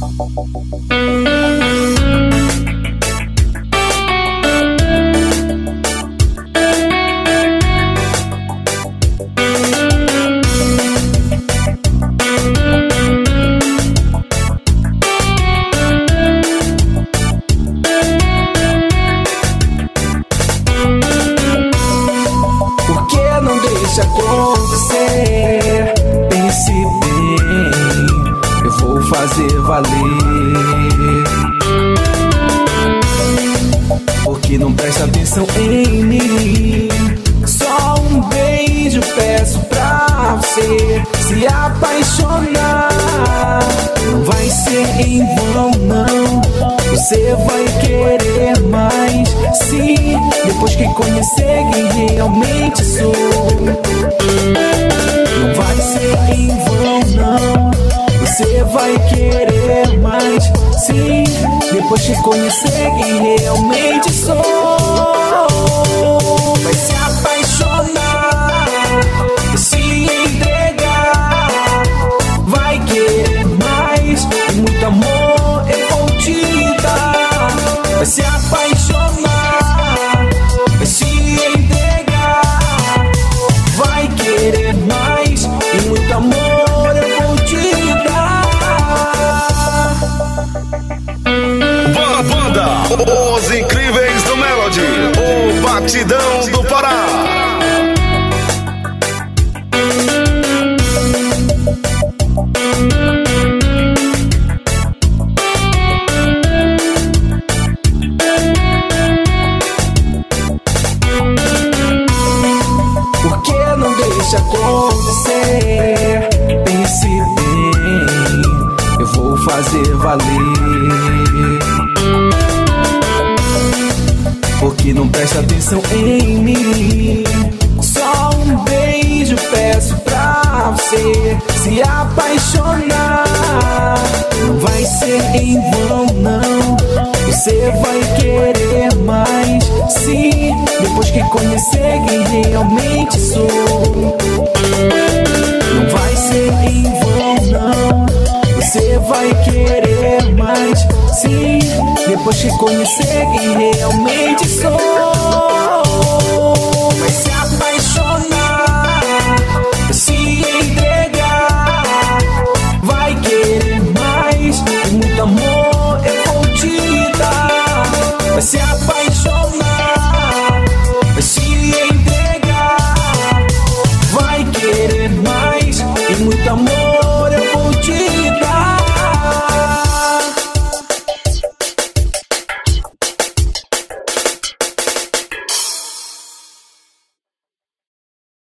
Por que não deixa acontecer? Fazer valer. Porque não presta atenção em mim. Só um beijo peço pra você se apaixonar. Não vai ser em vão, não. Você vai querer mais. Sim, depois que conhecer quem realmente sou. Vai querer mais. Sim, depois que conhecer quem realmente sou. Vai se apaixonar, se entregar. Vai querer mais, muito amor os incríveis do Melody, o batidão do Pará. Por que não deixa acontecer? Pense bem, eu vou fazer valer. Atenção em mim. Só um beijo peço pra você se apaixonar. Não vai ser em vão, não. Você vai querer mais. Sim, depois que conhecer quem realmente sou. Não vai ser em vão, não. Você vai querer mais. Sim, depois que conhecer quem realmente sou. Vai se apaixonar, se entregar. Vai querer mais. Muito amor eu vou te dar. Vai se apaixonar, se entregar. Vai querer mais. E muito amor